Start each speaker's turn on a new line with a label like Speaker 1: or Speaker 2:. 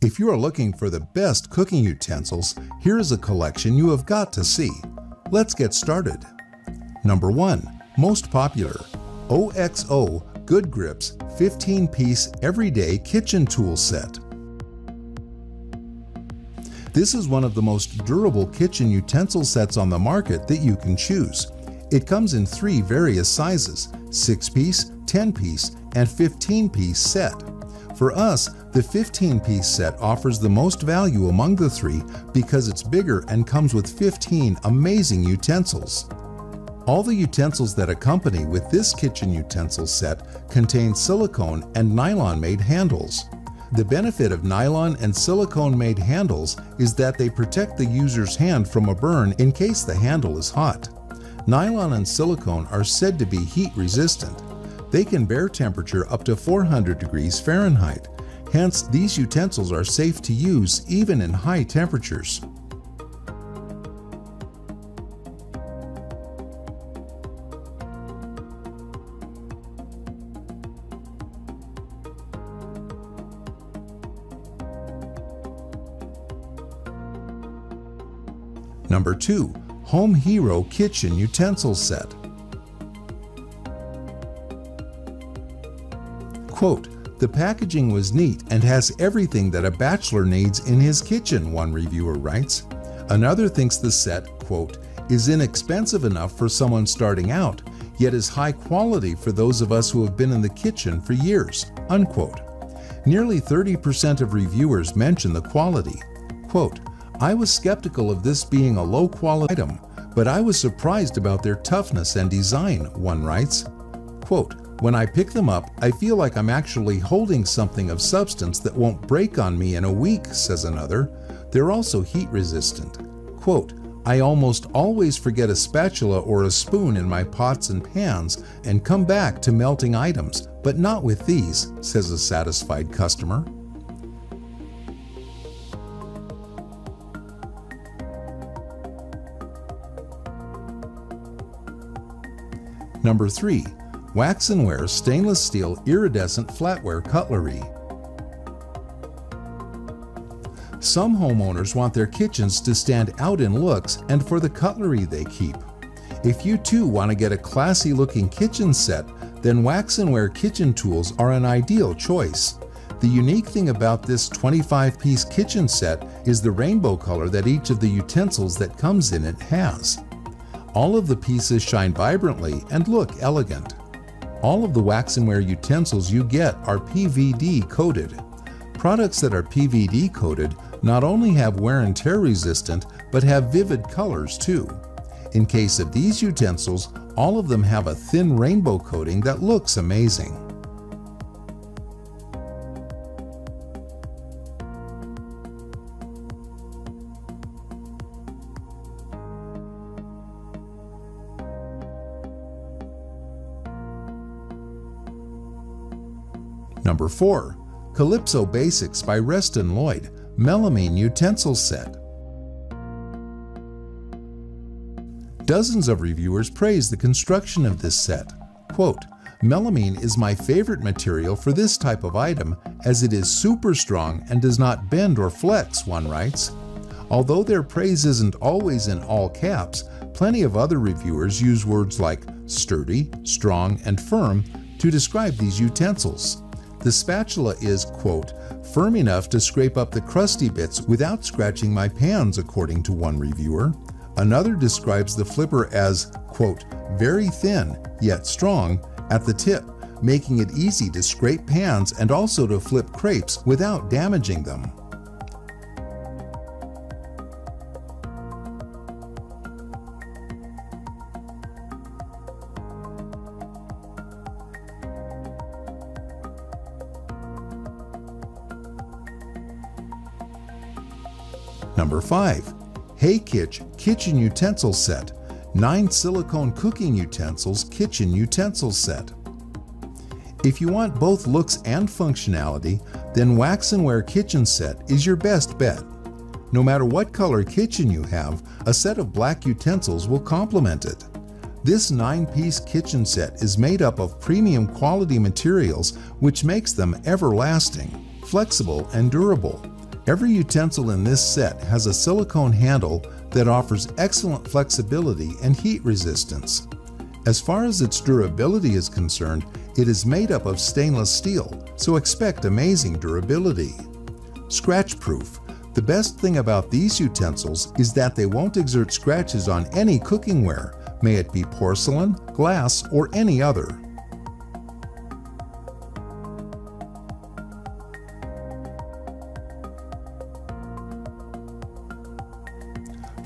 Speaker 1: If you are looking for the best cooking utensils, here is a collection you have got to see. Let's get started. Number 1. Most popular OXO Good Grips 15 piece everyday kitchen tool set. This is one of the most durable kitchen utensil sets on the market that you can choose. It comes in three various sizes 6 piece, 10 piece, and 15 piece set. For us, the 15 piece set offers the most value among the three because it's bigger and comes with 15 amazing utensils. All the utensils that accompany with this kitchen utensil set contain silicone and nylon made handles. The benefit of nylon and silicone made handles is that they protect the user's hand from a burn in case the handle is hot. Nylon and silicone are said to be heat resistant. They can bear temperature up to 400 degrees Fahrenheit. Hence, these utensils are safe to use even in high temperatures. Number 2. Home Hero Kitchen Utensil Set. Quote, the packaging was neat and has everything that a bachelor needs in his kitchen, one reviewer writes. Another thinks the set, quote, is inexpensive enough for someone starting out, yet is high quality for those of us who have been in the kitchen for years, unquote. Nearly 30% of reviewers mention the quality. Quote, I was skeptical of this being a low quality item, but I was surprised about their toughness and design, one writes. Quote, when I pick them up, I feel like I'm actually holding something of substance that won't break on me in a week, says another. They're also heat resistant. Quote, I almost always forget a spatula or a spoon in my pots and pans and come back to melting items, but not with these, says a satisfied customer. Number 3. WaxonWare Stainless Steel Iridescent Flatware Cutlery. Some homeowners want their kitchens to stand out in looks and for the cutlery they keep. If you too want to get a classy looking kitchen set, then WaxonWare kitchen tools are an ideal choice. The unique thing about this 25 piece kitchen set is the rainbow color that each of the utensils that comes in it has. All of the pieces shine vibrantly and look elegant. All of the WaxonWare utensils you get are PVD coated. Products that are PVD coated not only have wear and tear resistant, but have vivid colors too. In case of these utensils, all of them have a thin rainbow coating that looks amazing. Number 4. Calypso Basics by Reston Lloyd Melamine Utensil Set. Dozens of reviewers praise the construction of this set. Quote, Melamine is my favorite material for this type of item as it is super strong and does not bend or flex, one writes. Although their praise isn't always in all caps, plenty of other reviewers use words like sturdy, strong, and firm to describe these utensils. The spatula is, quote, firm enough to scrape up the crusty bits without scratching my pans, according to one reviewer. Another describes the flipper as, quote, very thin yet strong at the tip, making it easy to scrape pans and also to flip crepes without damaging them. Number 5. HeyKitch Kitchen Utensil Set 9 Silicone Cooking Utensils Kitchen Utensil Set. If you want both looks and functionality, then WaxonWare Kitchen Set is your best bet. No matter what color kitchen you have, a set of black utensils will complement it. This 9-piece kitchen set is made up of premium quality materials which makes them everlasting, flexible, and durable. Every utensil in this set has a silicone handle that offers excellent flexibility and heat resistance. As far as its durability is concerned, it is made up of stainless steel, so expect amazing durability. Scratch proof. The best thing about these utensils is that they won't exert scratches on any cookingware, may it be porcelain, glass, or any other.